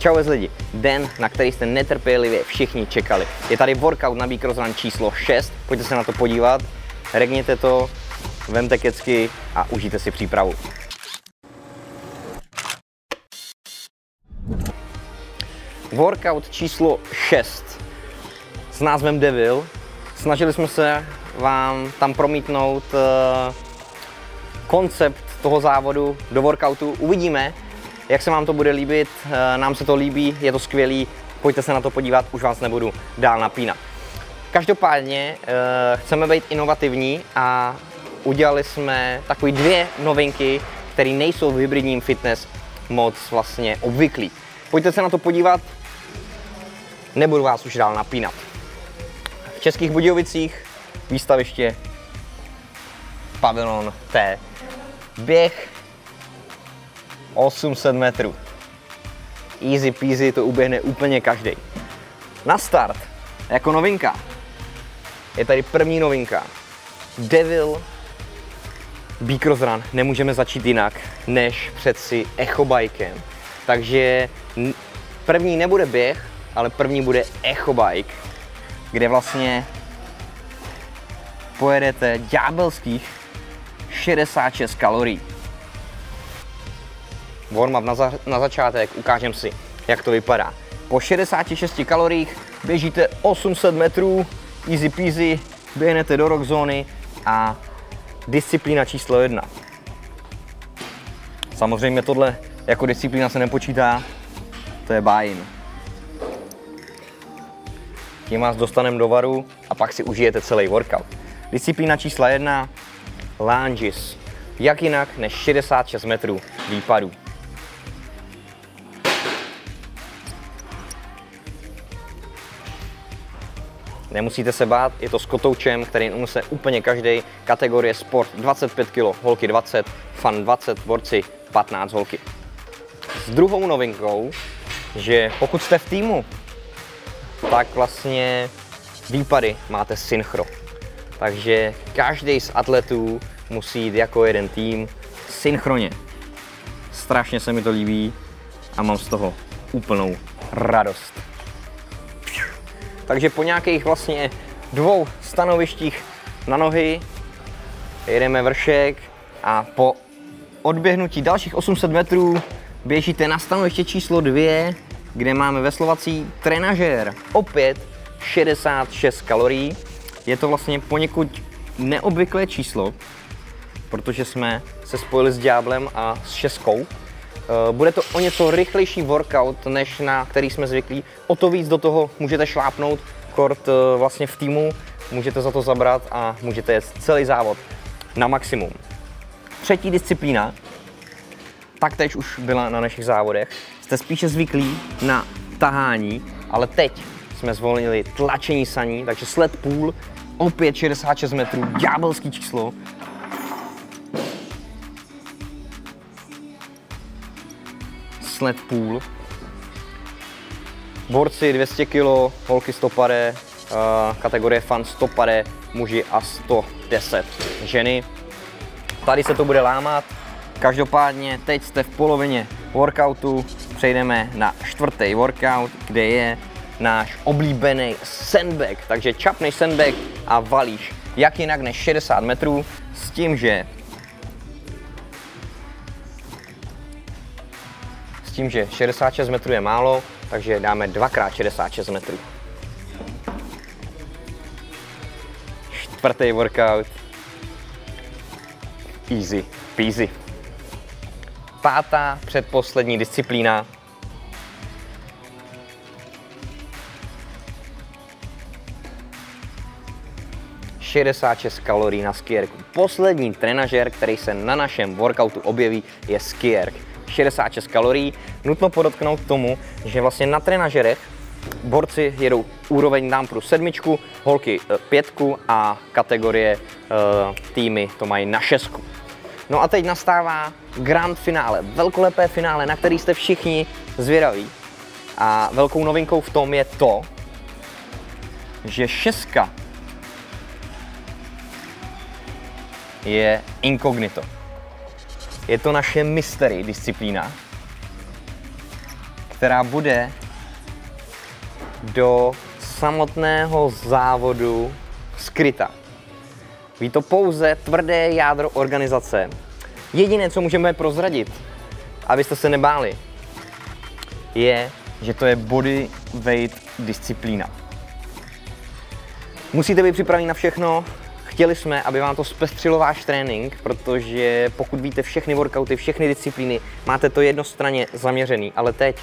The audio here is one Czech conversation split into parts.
Čau lidi, den, na který jste netrpělivě všichni čekali. Je tady workout na Bík Run číslo 6, pojďte se na to podívat, regněte to, vemte kecky a užijte si přípravu. Workout číslo 6 s názvem Devil. Snažili jsme se vám tam promítnout uh, koncept toho závodu do workoutu. Uvidíme, jak se vám to bude líbit. Uh, nám se to líbí, je to skvělý. Pojďte se na to podívat, už vás nebudu dál napínat. Každopádně uh, chceme být inovativní a udělali jsme takové dvě novinky, které nejsou v hybridním fitness moc vlastně obvyklý. Pojďte se na to podívat, nebudu vás už dál napínat. V Českých Budějovicích výstaviště Pavilon T. Běh 800 metrů. Easy peasy to uběhne úplně každý. Na start, jako novinka, je tady první novinka. Devil Beakers Run. Nemůžeme začít jinak, než přeci echobikem. Takže první nebude běh, ale první bude echobike, kde vlastně pojedete ďábelských 66 kalorií. Warm-up na, za, na začátek, ukážem si, jak to vypadá. Po 66 kaloriích běžíte 800 metrů, easy peasy, běhnete do rock zóny a disciplína číslo jedna. Samozřejmě tohle jako disciplína se nepočítá, to je buy-in. Tím vás dostaneme do varu a pak si užijete celý workout. Disciplína čísla jedna, lunges. Jak jinak než 66 metrů výpadů. Nemusíte se bát, je to s kotoučem, který unese úplně každý. Kategorie sport 25 kg, holky 20, fan 20, borci 15 holky. S druhou novinkou, že pokud jste v týmu, tak vlastně výpady máte synchro. Takže každý z atletů musí jít jako jeden tým synchronně. Strašně se mi to líbí a mám z toho úplnou radost. Takže po nějakých vlastně dvou stanovištích na nohy jedeme vršek a po odběhnutí dalších 800 metrů běžíte na stanoviště číslo 2, kde máme veslovací trenažér. Opět 66 kalorií. Je to vlastně poněkud neobvyklé číslo, protože jsme se spojili s Ďáblem a s Šeskou. Eh, bude to o něco rychlejší workout, než na který jsme zvyklí. O to víc do toho můžete šlápnout, kort eh, vlastně v týmu, můžete za to zabrat a můžete jet celý závod na maximum. Třetí disciplína, taktéž už byla na našich závodech, jste spíše zvyklí na tahání, ale teď jsme zvolili tlačení saní, takže sled půl, opět 66 metrů, ďábelský číslo. Sled půl. Borci 200 kg, holky 100 pade, kategorie fan 100 pade, muži a 110 ženy. Tady se to bude lámat. Každopádně teď jste v polovině workoutu, přejdeme na čtvrtý workout, kde je náš oblíbený sandbag. Takže čapneš sandbag a valíš jak jinak než 60 metrů s tím, že tím, že 66 metrů je málo, takže dáme dvakrát 66 metrů. Čtvrtý workout. Easy peasy. Pátá předposlední disciplína ...66 kalorií na skierku. Poslední trenažer, který se na našem workoutu objeví, je skierk. 66 kalorií. Nutno podotknout tomu, že vlastně na trenažerech borci jedou úroveň dám pro sedmičku, holky eh, pětku a kategorie uh, týmy to mají na šestku. No a teď nastává grand finále, velkolepé finále, na který jste všichni zvědaví. A velkou novinkou v tom je to, že šestka je inkognito. Je to naše mystery disciplína. která bude do samotného závodu skryta. Ví to pouze tvrdé jádro organizace. Jediné, co můžeme prozradit, abyste se nebáli, je, že to je body weight disciplína. Musíte být připraveni na všechno. Chtěli jsme, aby vám to zpestřilo váš trénink, protože pokud víte všechny workouty, všechny disciplíny, máte to jednostranně zaměřený, ale teď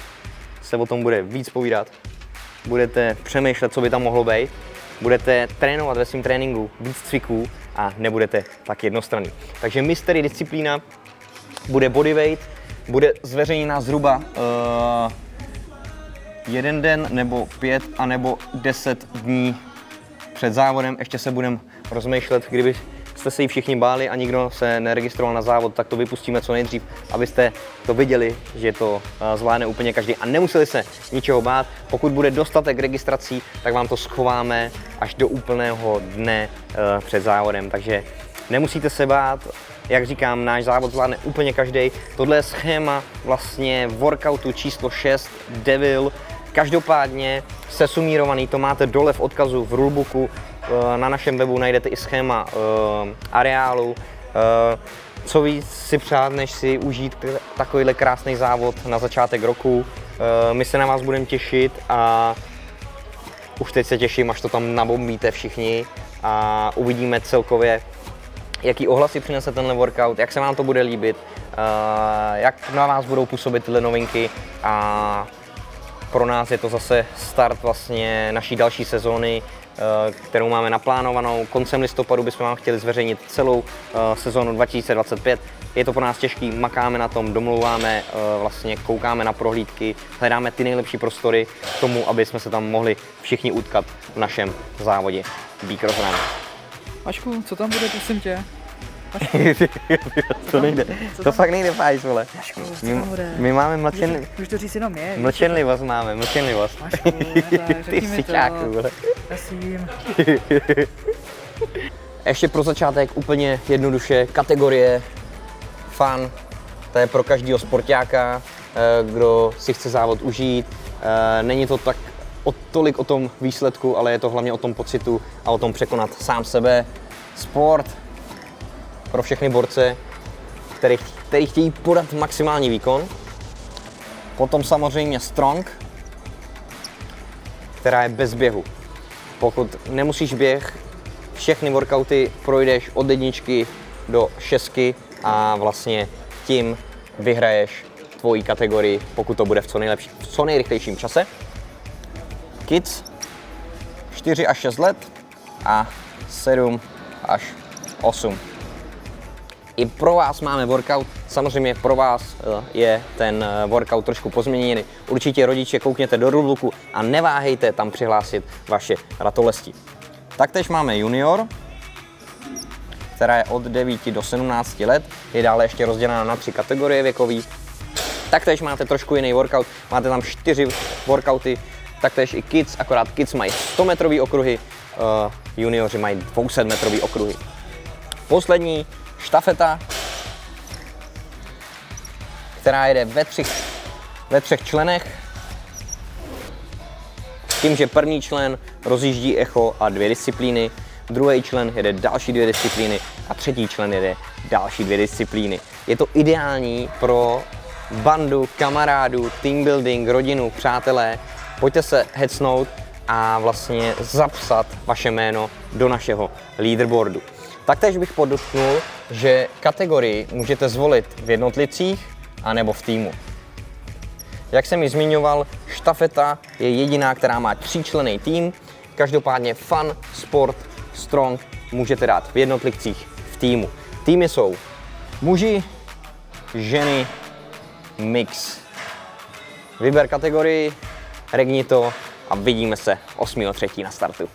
se o tom bude víc povídat. Budete přemýšlet, co by tam mohlo být. Budete trénovat ve svém tréninku víc cviků a nebudete tak jednostranný. Takže mystery disciplína bude bodyweight, bude zveřejněná zhruba uh, jeden den nebo pět a nebo deset dní před závodem. Ještě se budeme rozmýšlet, kdyby jste se jí všichni báli a nikdo se neregistroval na závod, tak to vypustíme co nejdřív, abyste to viděli, že to eh, zvládne úplně každý a nemuseli se ničeho bát. Pokud bude dostatek registrací, tak vám to schováme až do úplného dne eh, před závodem, takže nemusíte se bát, jak říkám, náš závod zvládne úplně každý. Tohle je schéma vlastně workoutu číslo 6, Devil. Každopádně sesumírovaný, to máte dole v odkazu v rulebooku, na našem webu najdete i schéma uh, areálu. Uh, co víc si přát, než si užít takovýhle krásný závod na začátek roku. My se na vás budeme těšit a už teď se těším, až to tam nabombíte všichni a uvidíme celkově, jaký ohlasy přinese tenhle workout, jak se vám to bude líbit, jak na vás budou působit tyhle novinky a pro nás je to zase start vlastně naší další sezóny, kterou máme naplánovanou. Koncem listopadu bychom vám chtěli zveřejnit celou sezónu 2025. Je to pro nás těžký, makáme na tom, domlouváme, vlastně koukáme na prohlídky, hledáme ty nejlepší prostory k tomu, aby jsme se tam mohli všichni utkat v našem závodě Bík Run. Ašku, co tam bude, prosím tě? To nejde, to tam? fakt nejde fajs, vole. My, my máme mlčen, Můžeš to říct jenom víš? mlčenlivost, máme, mlčenlivost. Ty si to. čáku, vole. Prosím. Ještě pro začátek úplně jednoduše kategorie fan. To je pro každého sportáka, eh, kdo si chce závod užít. Eh, Není to tak o tolik o tom výsledku, ale je to hlavně o tom pocitu a o tom překonat sám sebe. Sport pro všechny borce, který, který chtějí podat maximální výkon. Potom samozřejmě strong, která je bez běhu. Pokud nemusíš běh, všechny workouty projdeš od jedničky do šestky a vlastně tím vyhraješ tvoji kategorii, pokud to bude v co, nejlepší, v co nejrychlejším čase. Kids 4 až 6 let a 7 až 8. I pro vás máme workout, samozřejmě pro vás eh, je ten eh, workout trošku pozměněný. Určitě rodiče koukněte do rulebooku a neváhejte tam přihlásit vaše ratolesti. Taktéž máme junior, která je od 9 do 17 let, je dále ještě rozdělena na tři kategorie věkový. Taktéž máte trošku jiný workout, máte tam čtyři workouty, taktéž i kids, akorát kids mají 100 metrový okruhy, uh, junioři mají 200 metrový okruhy. Poslední štafeta, která jede ve třech, ve třech členech, tím, že první člen rozjíždí echo a dvě disciplíny, druhý člen jede další dvě disciplíny a třetí člen jede další dvě disciplíny. Je to ideální pro bandu, kamarádů, team building, rodinu, přátelé. Pojďte se hecnout a vlastně zapsat vaše jméno do našeho leaderboardu. Taktéž bych podotknul, že kategorii můžete zvolit v jednotlivcích anebo v týmu. Jak jsem ji zmiňoval, štafeta je jediná, která má tříčlený tým. Každopádně fun, sport, strong můžete dát v jednotlivcích v týmu. Týmy jsou muži, ženy, mix. Vyber kategorii, regni to a vidíme se 8.3. na startu.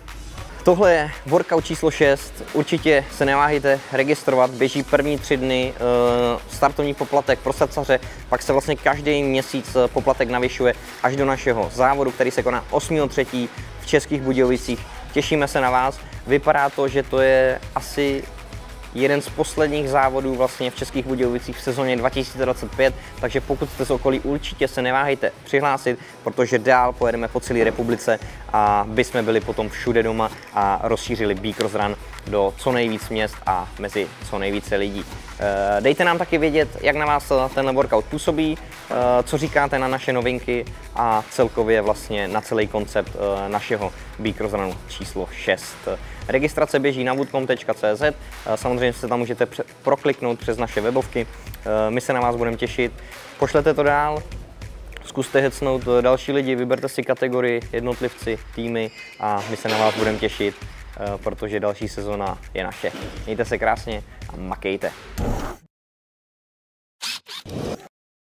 Tohle je workout číslo 6. Určitě se neváhejte registrovat. Běží první tři dny eh, startovní poplatek pro srdcaře, pak se vlastně každý měsíc eh, poplatek navyšuje až do našeho závodu, který se koná 8.3. v Českých Budějovicích. Těšíme se na vás. Vypadá to, že to je asi jeden z posledních závodů vlastně v Českých Budějovicích v sezóně 2025, takže pokud jste z okolí, určitě se neváhejte přihlásit, protože dál pojedeme po celé republice a by jsme byli potom všude doma a rozšířili Beakers Run do co nejvíc měst a mezi co nejvíce lidí. Eh, dejte nám taky vědět, jak na vás ten workout působí, eh, co říkáte na naše novinky a celkově vlastně na celý koncept eh, našeho Beakers Runu číslo 6. Registrace běží na woodcom.cz, samozřejmě se tam můžete prokliknout přes naše webovky, my se na vás budeme těšit, pošlete to dál, zkuste hecnout další lidi, vyberte si kategorii, jednotlivci, týmy a my se na vás budeme těšit, protože další sezona je naše. Mějte se krásně a makejte.